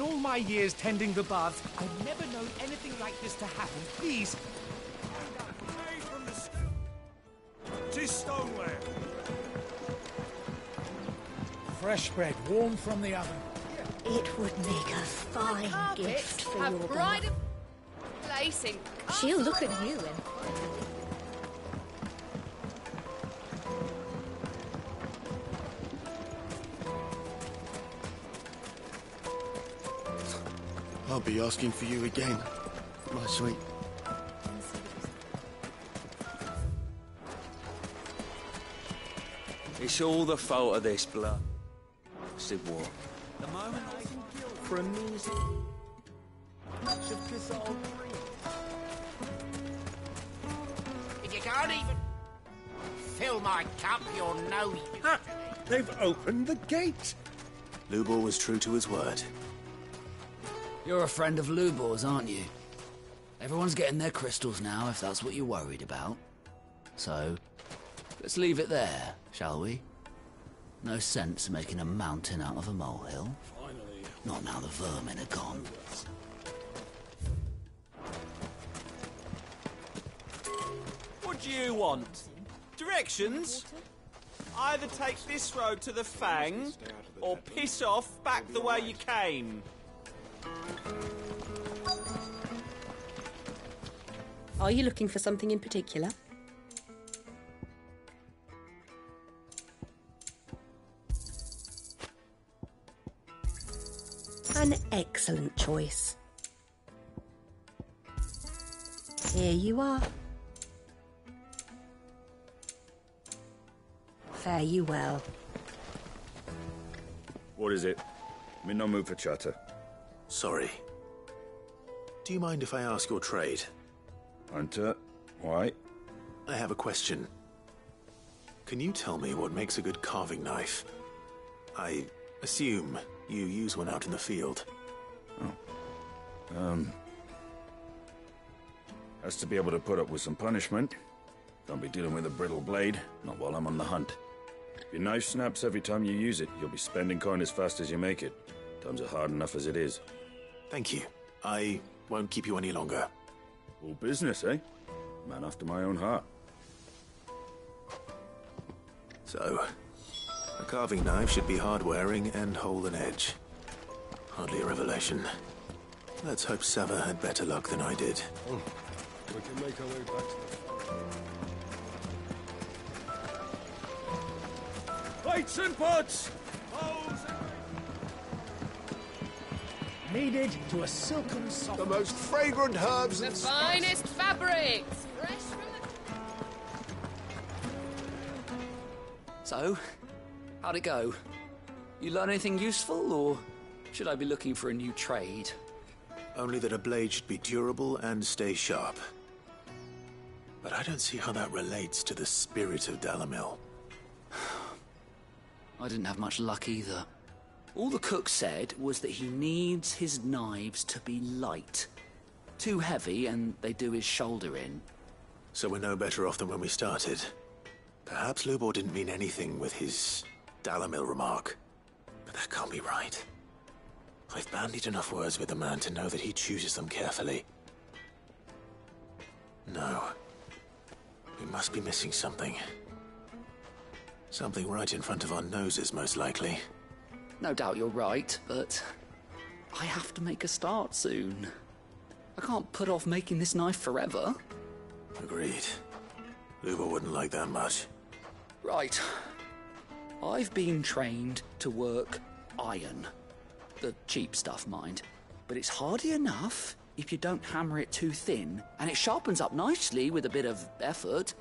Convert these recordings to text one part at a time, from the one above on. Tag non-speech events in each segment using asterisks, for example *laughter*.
In all my years tending the baths, I've never known anything like this to happen. Please. Made from the. Tis stoneware. Fresh bread, warm from the oven. It would make a fine gift for your bride bride. of place She'll look at you and be asking for you again, my sweet. It's all the fault of this blood. Sid War. The moment I can kill for a measly much of dissolved green. If you can't even fill my cup, you're no use. Ha! They've opened the gate. Lubor was true to his word. You're a friend of Lubor's, aren't you? Everyone's getting their crystals now, if that's what you're worried about. So, let's leave it there, shall we? No sense making a mountain out of a molehill. Finally. Not now the vermin are gone. What do you want? Directions? Either take this road to the Fang, or piss off back the way you came. Are you looking for something in particular? An excellent choice. Here you are. Fare you well. What is it? I'm in no mood for chatter. Sorry. Do you mind if I ask your trade? Hunter, why? I have a question. Can you tell me what makes a good carving knife? I assume you use one out in the field. Um. Has to be able to put up with some punishment. Can't be dealing with a brittle blade, not while I'm on the hunt. If your knife snaps every time you use it, you'll be spending coin as fast as you make it. Times are hard enough as it is. Thank you. I won't keep you any longer. All business, eh? Man after my own heart. So, a carving knife should be hard wearing and hold an edge. Hardly a revelation. Let's hope Sava had better luck than I did. Oh. We can make our way back to the... Plates and pots! Kneaded to a silken soft. The most fragrant herbs The and finest fabrics, fresh from the So, how'd it go? You learn anything useful, or should I be looking for a new trade? Only that a blade should be durable and stay sharp. But I don't see how that relates to the spirit of Dalimil. *sighs* I didn't have much luck either. All the cook said was that he needs his knives to be light. Too heavy, and they do his shoulder in. So we're no better off than when we started. Perhaps Lubor didn't mean anything with his Dalimil remark. But that can't be right. I've bandied enough words with the man to know that he chooses them carefully. No. We must be missing something. Something right in front of our noses, most likely. No doubt you're right, but I have to make a start soon. I can't put off making this knife forever. Agreed. Lubor wouldn't like that much. Right. I've been trained to work iron. The cheap stuff, mind. But it's hardy enough if you don't hammer it too thin, and it sharpens up nicely with a bit of effort.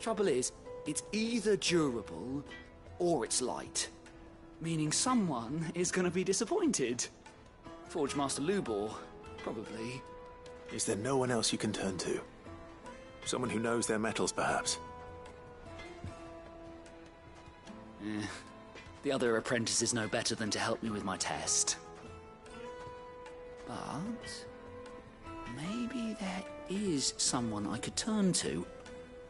Trouble is, it's either durable or it's light. Meaning someone is going to be disappointed. Forge Master Lubor, probably. Is there no one else you can turn to? Someone who knows their metals, perhaps? Eh, the other apprentices know better than to help me with my test. But maybe there is someone I could turn to.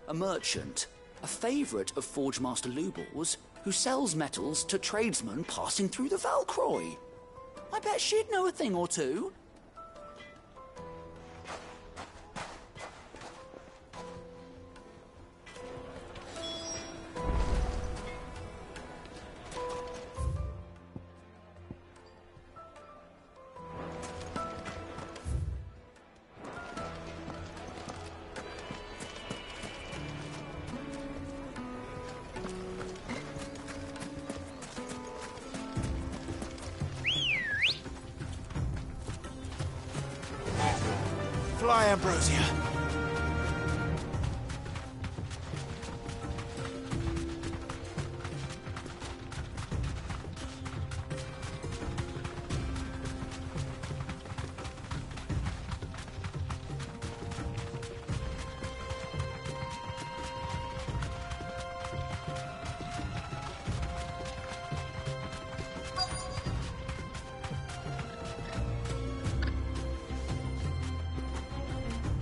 A merchant, a favourite of Forge Master Lubor's, who sells metals to tradesmen passing through the Valcroy. I bet she'd know a thing or two.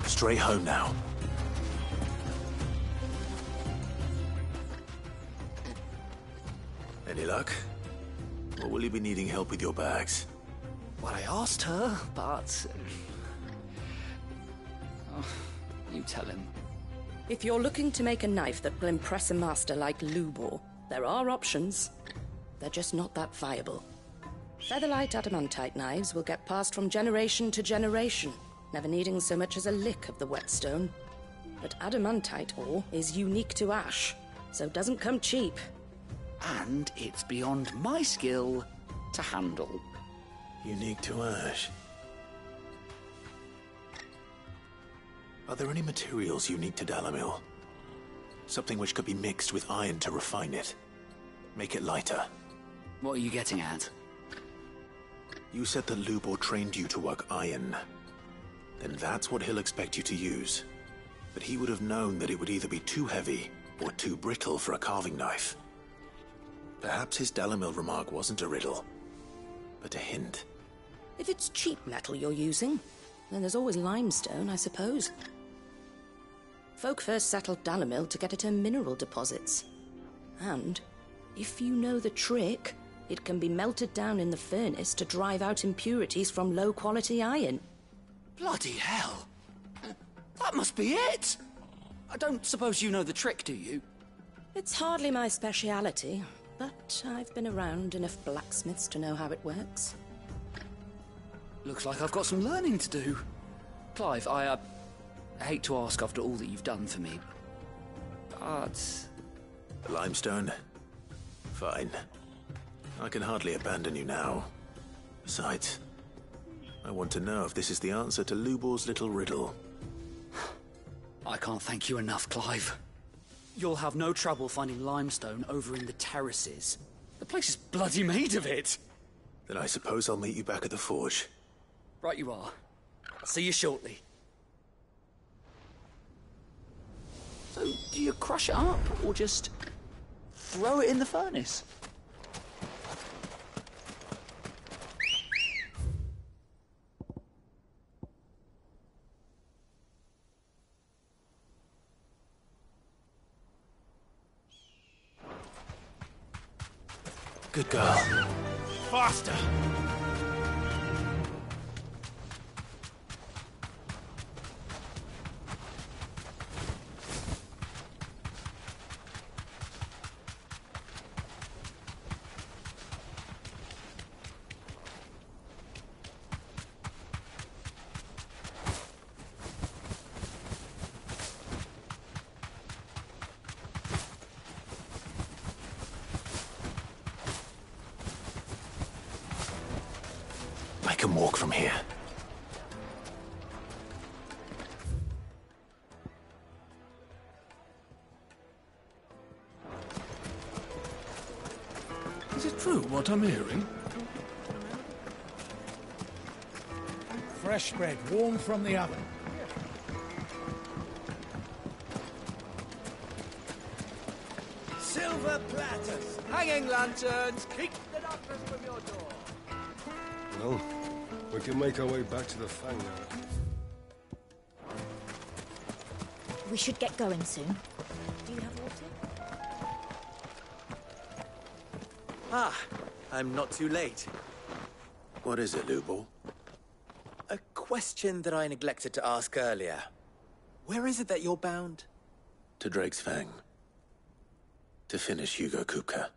Straight home now. Any luck? Or will you be needing help with your bags? Well, I asked her, but. Um, oh, you tell him. If you're looking to make a knife that will impress a master like Lubor, there are options. They're just not that viable. Featherlight adamantite knives will get passed from generation to generation, never needing so much as a lick of the whetstone. But adamantite ore is unique to ash, so doesn't come cheap. And it's beyond my skill to handle. Unique to Ash. Are there any materials unique to Dalimil? Something which could be mixed with iron to refine it. Make it lighter. What are you getting at? You said that Lubor trained you to work iron. Then that's what he'll expect you to use. But he would have known that it would either be too heavy or too brittle for a carving knife. Perhaps his Dalimil remark wasn't a riddle, but a hint. If it's cheap metal you're using, then there's always limestone, I suppose. Folk first settled Dalimil to get at her mineral deposits. And, if you know the trick, it can be melted down in the furnace to drive out impurities from low quality iron. Bloody hell! That must be it! I don't suppose you know the trick, do you? It's hardly my speciality, but I've been around enough blacksmiths to know how it works. Looks like I've got some learning to do. Clive, I, uh, hate to ask after all that you've done for me, but. Limestone? Fine. I can hardly abandon you now. Besides, I want to know if this is the answer to Lubor's little riddle. I can't thank you enough, Clive. You'll have no trouble finding limestone over in the terraces. The place is bloody made of it. Then I suppose I'll meet you back at the forge. Right you are. I'll see you shortly. So, do you crush it up, or just throw it in the furnace? Good girl. Faster! I can walk from here. Is it true what I'm hearing? Fresh bread, warm from the oven. Silver platters, hanging lanterns, keep we can make our way back to the Fang now. We should get going soon. Do you have water? Ah, I'm not too late. What is it, Lubor? A question that I neglected to ask earlier. Where is it that you're bound? To Drake's Fang. To finish Hugo Kupka.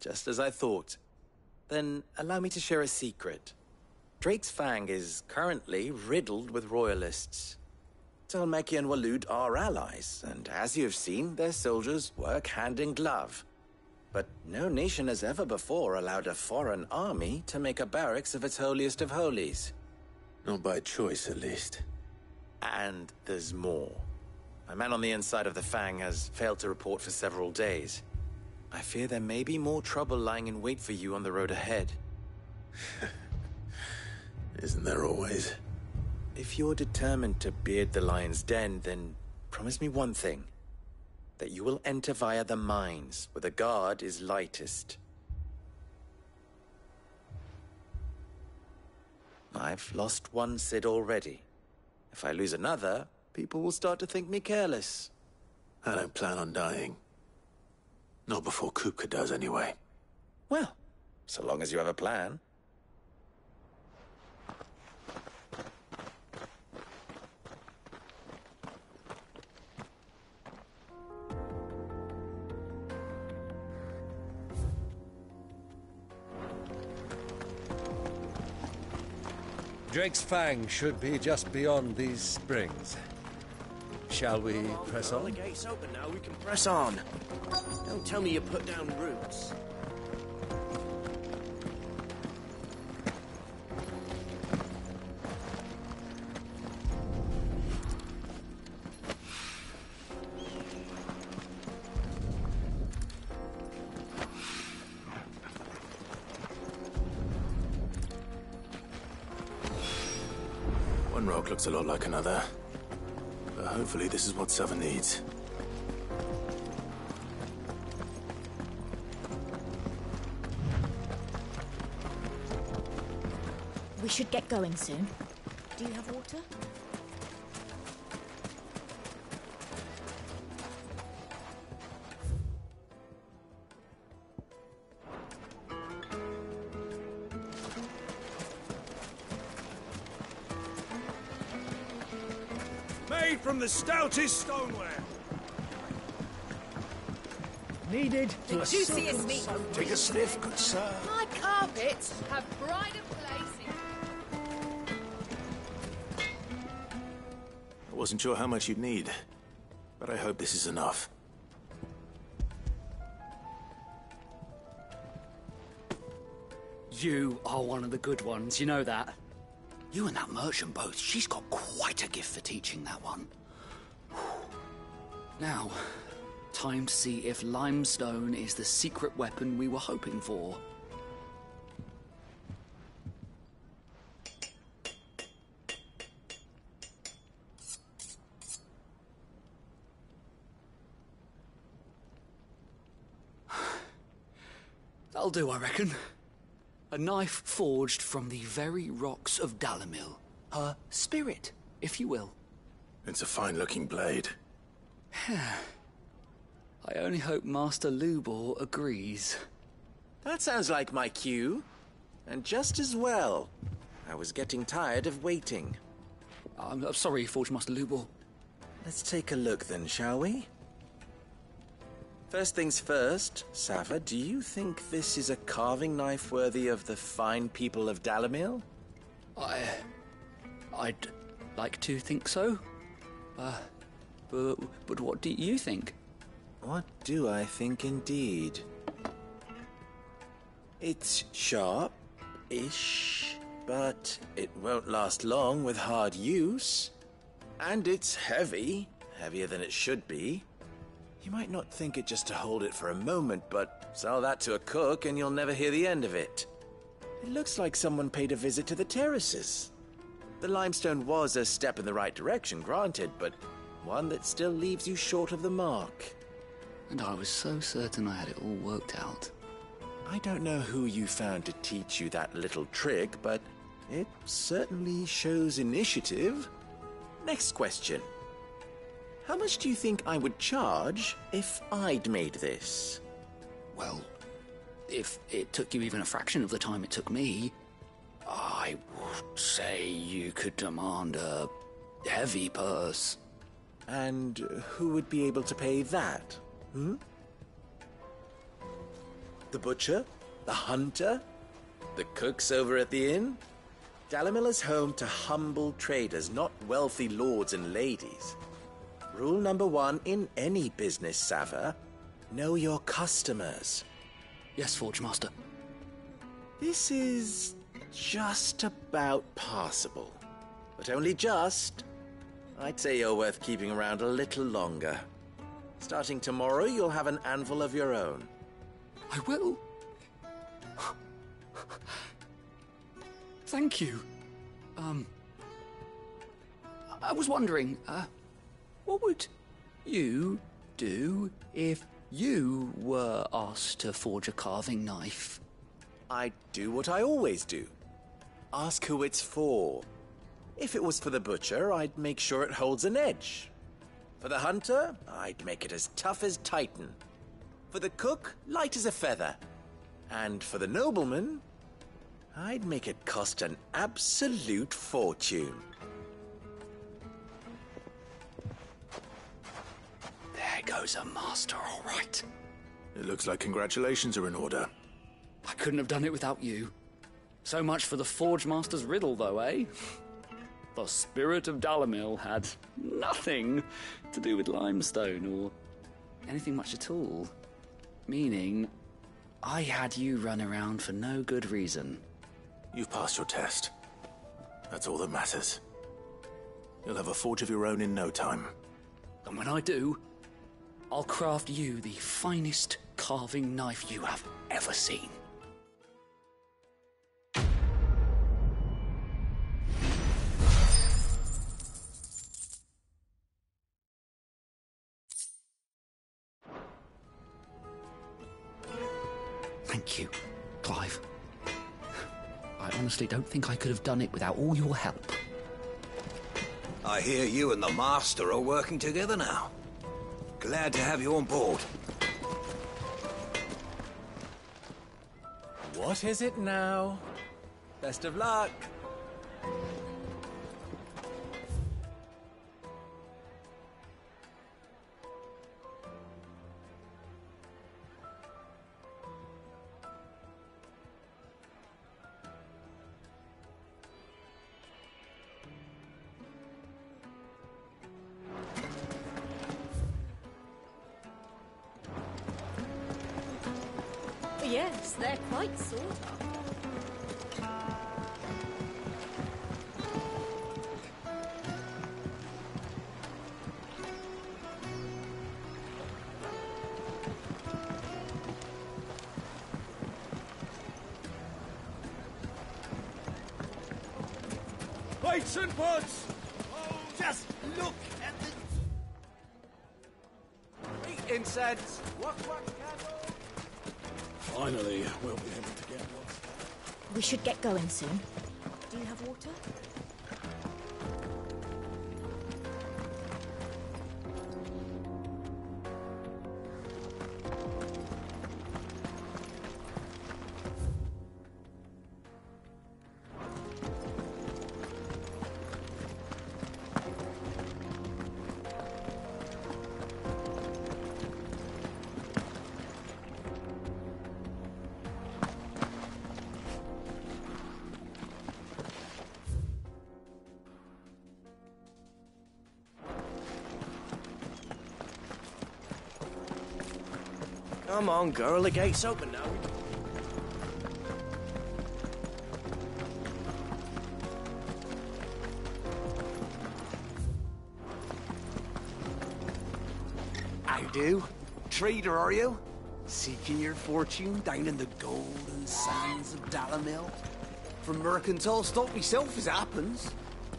Just as I thought. Then allow me to share a secret. Drake's Fang is currently riddled with royalists. Dhalmekia and Waloed are allies, and as you have seen, their soldiers work hand in glove. But no nation has ever before allowed a foreign army to make a barracks of its holiest of holies. Not by choice, at least. And there's more. A man on the inside of the Fang has failed to report for several days. I fear there may be more trouble lying in wait for you on the road ahead. *laughs* Isn't there always? If you're determined to beard the lion's den, then promise me one thing. That you will enter via the mines, where the guard is lightest. I've lost one Cid already. If I lose another, people will start to think me careless. I don't plan on dying. Not before Kupka does, anyway. Well, so long as you have a plan. Drake's Fang should be just beyond these springs. Shall we press All the on? gates open now, we can press on. Don't tell me you put down roots. Looks a lot like another. But hopefully this is what Southern needs. We should get going soon. Do you have water? Made from the stoutest stoneware. Needed The juiciest meat. Take a sniff, good sir. My carpets have brighter placing. I wasn't sure how much you'd need, but I hope this is enough. You are one of the good ones, you know that. You and that merchant both, she's got a gift for teaching that one. Now, time to see if limestone is the secret weapon we were hoping for. *sighs* That'll do, I reckon. A knife forged from the very rocks of Dalimil. Her spirit, if you will. It's a fine-looking blade. *sighs* I only hope Master Lubor agrees. That sounds like my cue. And just as well. I was getting tired of waiting. I'm, I'm sorry, Forge Master Lubor. Let's take a look then, shall we? First things first, Sava, do you think this is a carving knife worthy of the fine people of Dalimil? I. I'd like to think so. Uh, but, but what do you think? What do I think indeed? It's sharp ish, but it won't last long with hard use. And it's heavy, heavier than it should be. You might not think it just to hold it for a moment, but sell that to a cook and you'll never hear the end of it. It looks like someone paid a visit to the terraces. The limestone was a step in the right direction, granted, but one that still leaves you short of the mark. And I was so certain I had it all worked out. I don't know who you found to teach you that little trick, but it certainly shows initiative. Next question. How much do you think I would charge if I'd made this? Well, if it took you even a fraction of the time it took me, I would say you could demand a heavy purse. And who would be able to pay that? Hmm? The butcher? The hunter? The cooks over at the inn? Dalimil is home to humble traders, not wealthy lords and ladies. Rule number one in any business, Sava know your customers. Yes, Forge Master. This is just about passable. But only just. I'd say you're worth keeping around a little longer. Starting tomorrow, you'll have an anvil of your own. I will. Thank you. Um, I was wondering, uh, what would you do if you were asked to forge a carving knife? I'd do what I always do. Ask who it's for. If it was for the butcher, I'd make sure it holds an edge. For the hunter, I'd make it as tough as Titan. For the cook, light as a feather. And for the nobleman, I'd make it cost an absolute fortune. There goes a master, all right. It looks like congratulations are in order. I couldn't have done it without you. So much for the Forge Master's riddle, though, eh? The spirit of Dalimil had nothing to do with limestone or anything much at all. Meaning, I had you run around for no good reason. You've passed your test. That's all that matters. You'll have a forge of your own in no time. And when I do, I'll craft you the finest carving knife you have ever seen. Thank you, Clive. I honestly don't think I could have done it without all your help. I hear you and the Master are working together now. Glad to have you on board. What is it now? Best of luck. Weights and! Oh, just look at the... Eat incense. What, what, candle? Finally, we'll be able to get one. We should get going soon. Come on, girl, the gate's open now. I do. Trader, are you? Seeking your fortune down in the golden sands of Dalimil? From mercantile stock myself, as happens.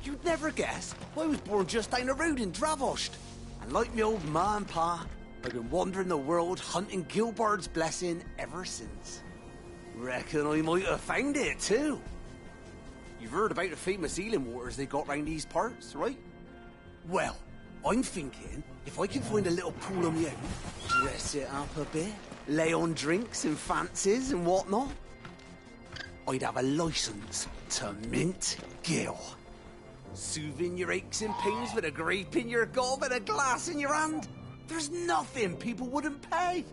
You'd never guess. I was born just down the road in Dravost. And like me old ma and pa, I've been wandering the world hunting Gilbard's blessing ever since. Reckon I might have found it, too. You've heard about the famous healing waters they got round these parts, right? Well, I'm thinking if I can find a little pool on my own, dress it up a bit, lay on drinks and fancies and whatnot. I'd have a license to mint gil. Soothing your aches and pains with a grape in your gob and a glass in your hand. There's nothing people wouldn't pay.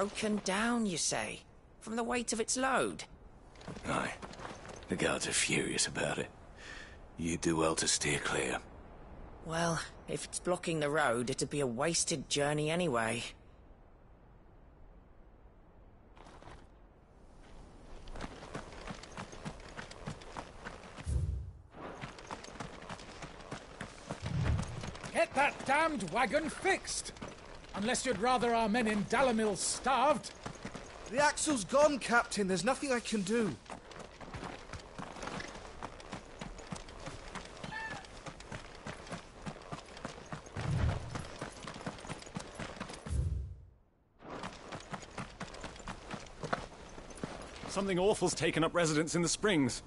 Broken down, you say? From the weight of its load? Aye. The guards are furious about it. You'd do well to steer clear. Well, if it's blocking the road, it'd be a wasted journey anyway. Get that damned wagon fixed! Unless you'd rather our men in Dalimil starved. The axle's gone, Captain. There's nothing I can do. Something awful's taken up residence in the springs.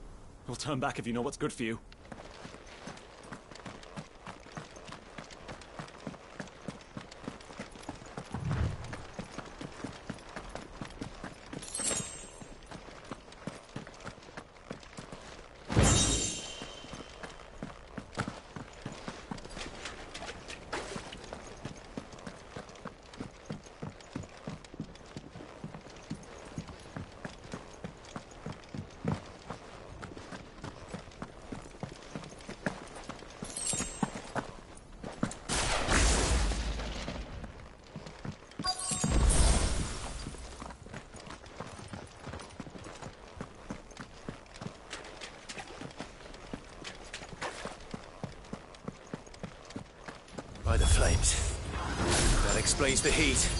We'll turn back if you know what's good for you. By the flames. That explains the heat.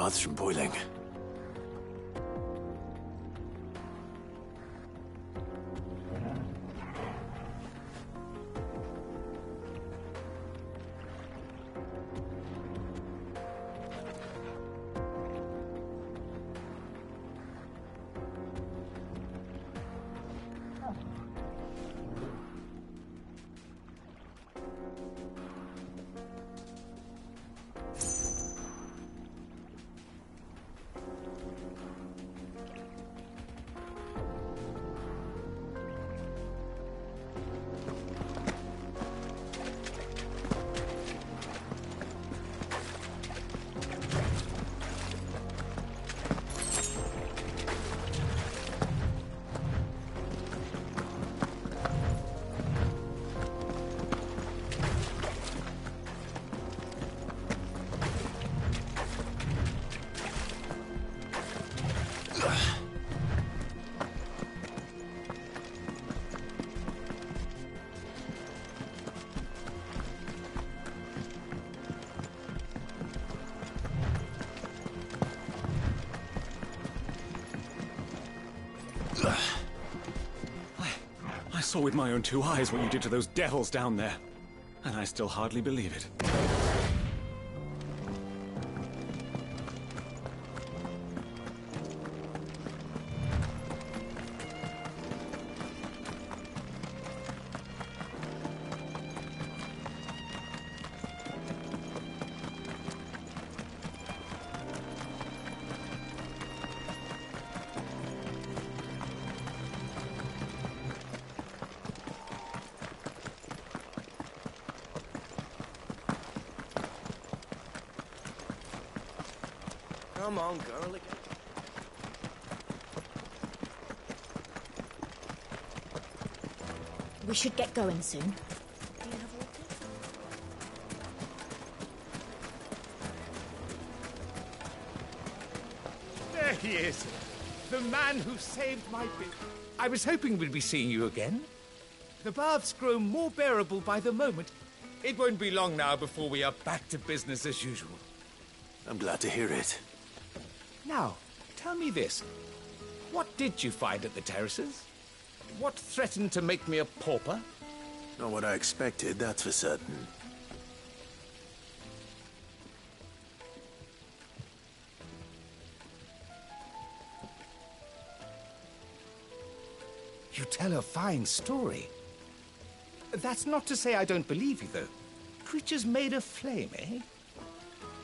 Baths from boiling. Saw with my own two eyes what you did to those devils down there. And I still hardly believe it. Come on, girl. We should get going soon. There he is. The man who saved my bit. I was hoping we'd be seeing you again. The baths grow more bearable by the moment. It won't be long now before we are back to business as usual. I'm glad to hear it. Now, tell me this. What did you find at the terraces? What threatened to make me a pauper? Not what I expected, that's for certain. You tell a fine story. That's not to say I don't believe you, though. Creatures made of flame, eh?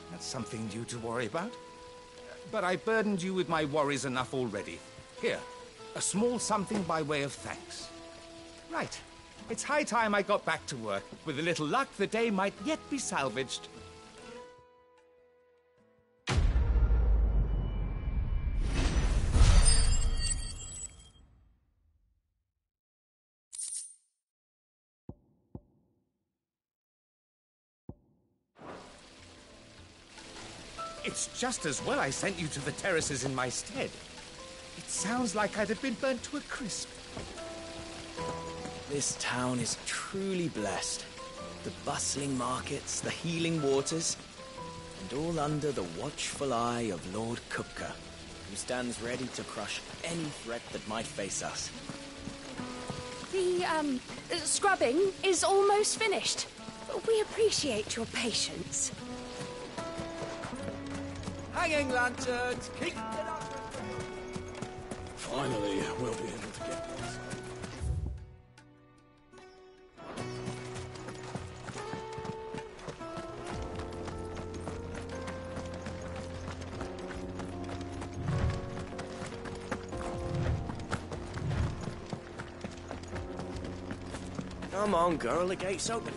That's something new to worry about. But I burdened you with my worries enough already. Here, a small something by way of thanks. Right. It's high time I got back to work. With a little luck, the day might yet be salvaged. It's just as well I sent you to the terraces in my stead. It sounds like I'd have been burnt to a crisp. This town is truly blessed. The bustling markets, the healing waters, and all under the watchful eye of Lord Kupka, who stands ready to crush any threat that might face us. The, um, scrubbing is almost finished. We appreciate your patience. Hanging lanterns, keep it up. Finally, we'll be able to get this. Come on, girl. The gate's open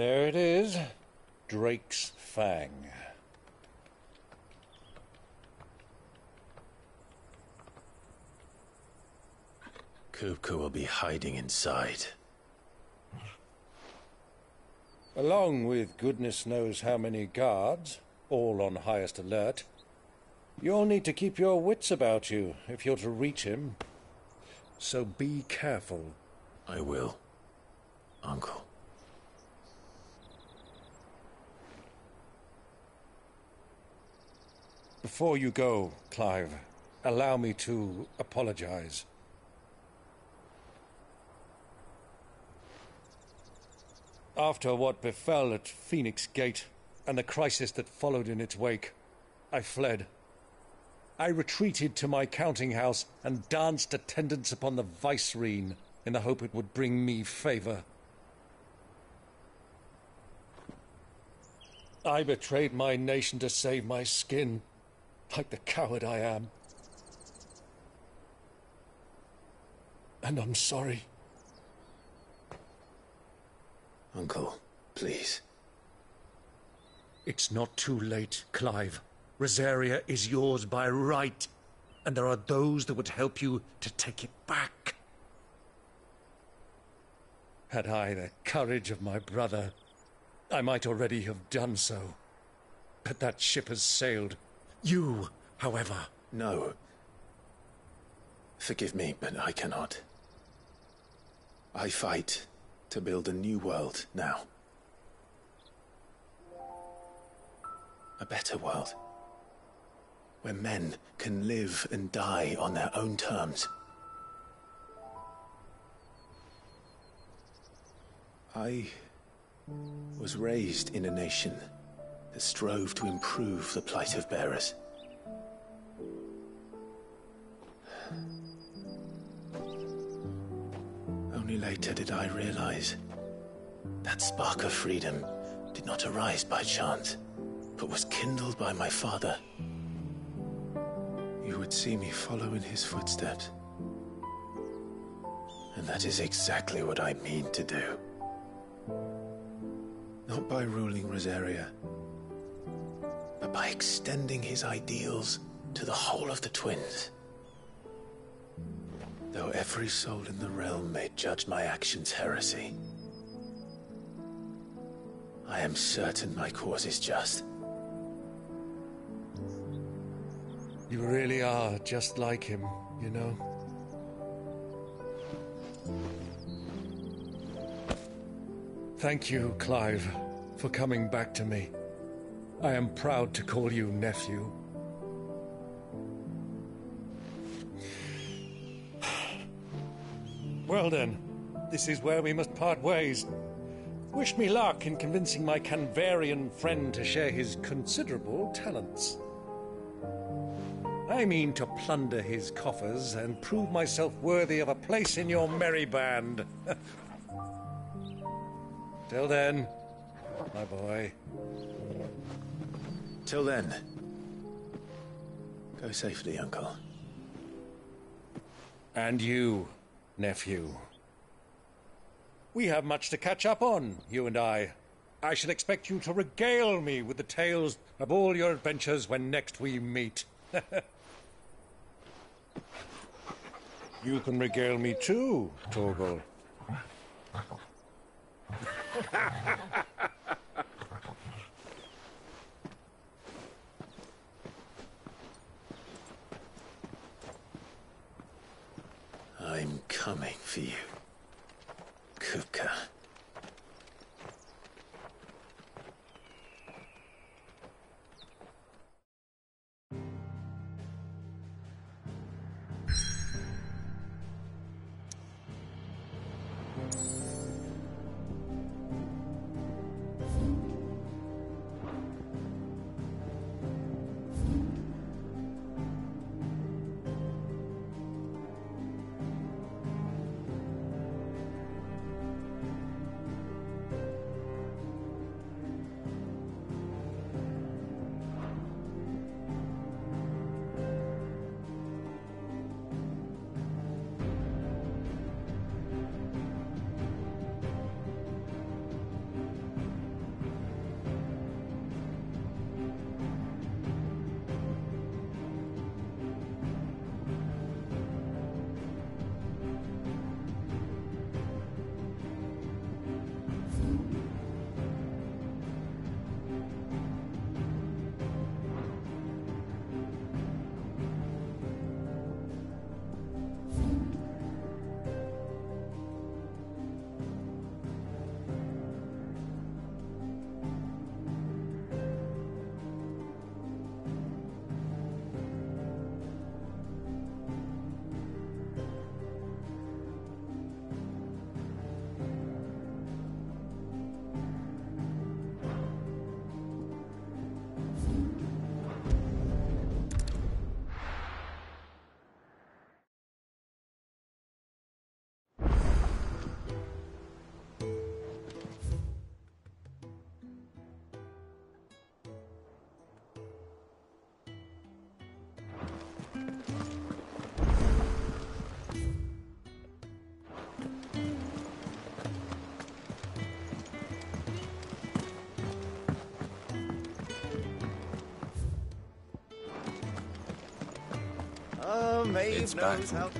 There it is. Drake's Fang. Kupka will be hiding inside. Along with goodness knows how many guards, all on highest alert. You'll need to keep your wits about you if you're to reach him. So be careful. I will, Uncle. Before you go, Clive, allow me to apologize. After what befell at Phoenix Gate and the crisis that followed in its wake, I fled. I retreated to my counting house and danced attendance upon the vicereine in the hope it would bring me favor. I betrayed my nation to save my skin, like the coward I am. And I'm sorry. Uncle, please. It's not too late, Clive. Rosaria is yours by right, and there are those that would help you to take it back. Had I the courage of my brother, I might already have done so. But that ship has sailed. You, however. No. Forgive me, but I cannot. I fight to build a new world now. A better world. Where men can live and die on their own terms. I was raised in a nation that strove to improve the plight of bearers. Only later did I realize that spark of freedom did not arise by chance, but was kindled by my father. You would see me follow in his footsteps. And that is exactly what I mean to do. Not by ruling Rosaria, by extending his ideals to the whole of the twins. Though every soul in the realm may judge my actions heresy, I am certain my cause is just. You really are just like him, you know. Thank you, Clive, for coming back to me. I am proud to call you nephew. Well then, this is where we must part ways. Wish me luck in convincing my Canvarian friend to share his considerable talents. I mean to plunder his coffers and prove myself worthy of a place in your merry band. *laughs* Till then, my boy. Till then, go safely, Uncle. And you, nephew. We have much to catch up on, you and I. I shall expect you to regale me with the tales of all your adventures when next we meet. *laughs* you can regale me too, Torgal. *laughs* I'm coming for you, Kupka. Oh, It's knows back. how.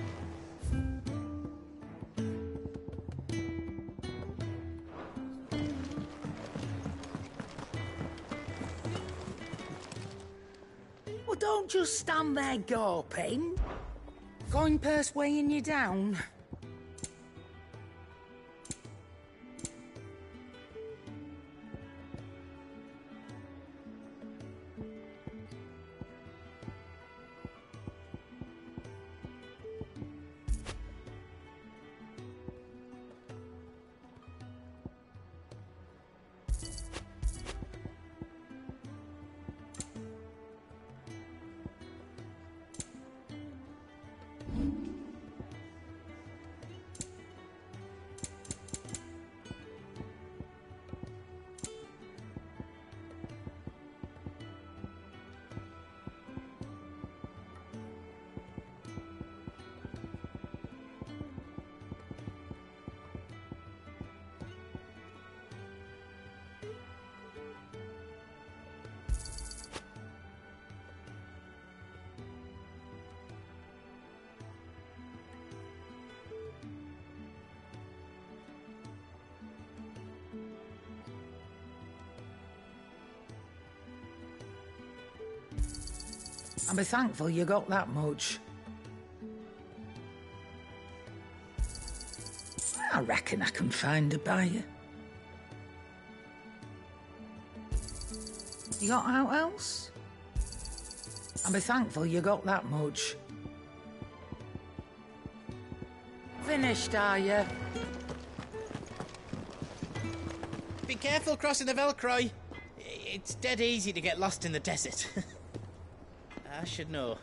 Well, don't just stand there gawping. Going purse weighing you down. Be thankful you got that much. I reckon I can find a buyer. You got out else? Be thankful you got that much. Finished, are you? Be careful crossing the Velkroy. It's dead easy to get lost in the desert. *laughs* I should know.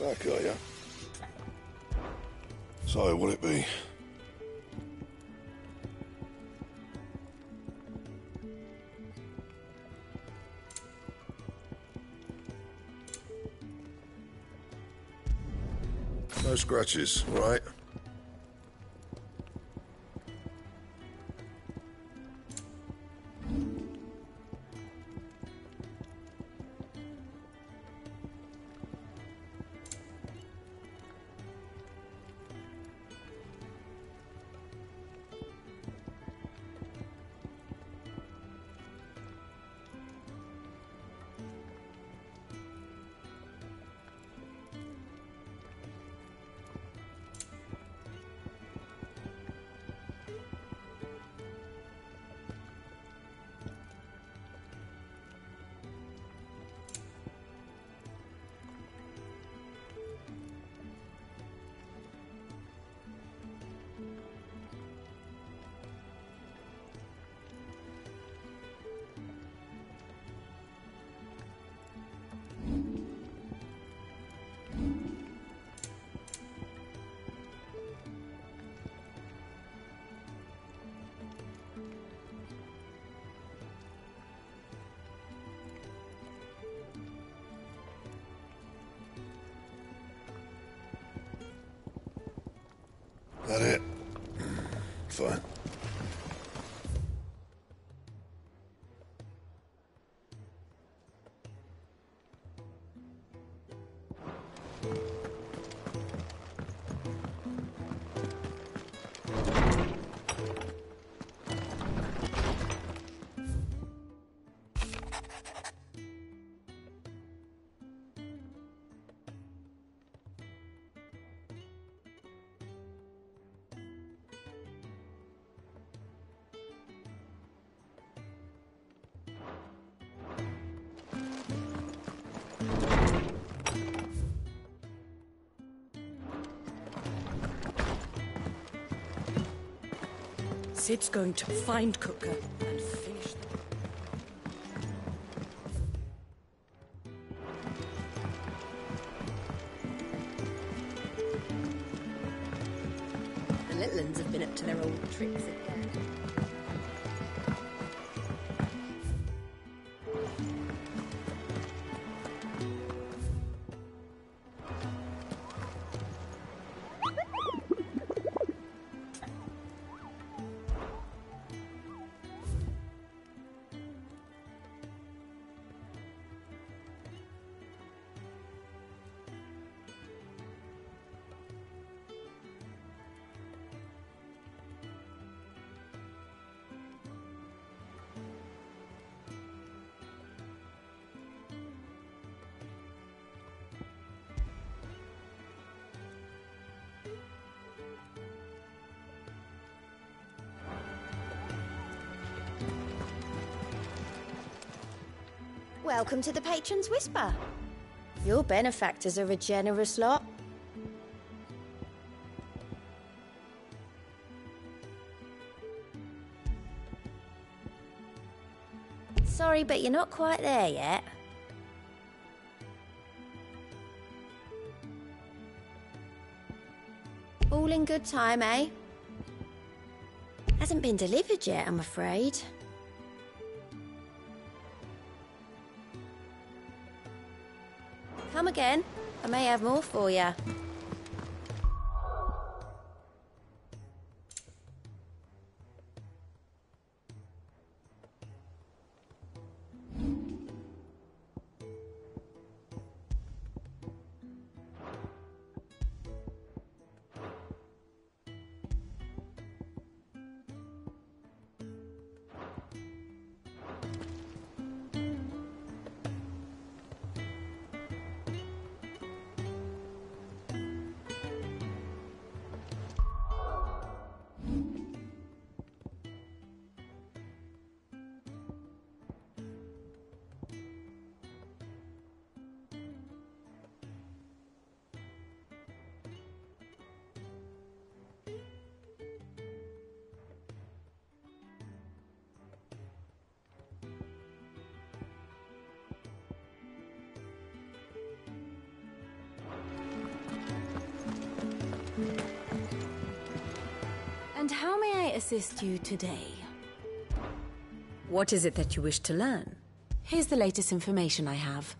Back, are ya? So, will it be? No scratches, right? That it? Hmm. Fine. Sid's going to find Cooker and finish them. Welcome to the Patron's Whisper. Your benefactors are a generous lot. Sorry, but you're not quite there yet. All in good time, eh? Hasn't been delivered yet, I'm afraid. Again. I may have more for you. And how may I assist you today? What is it that you wish to learn? Here's the latest information I have.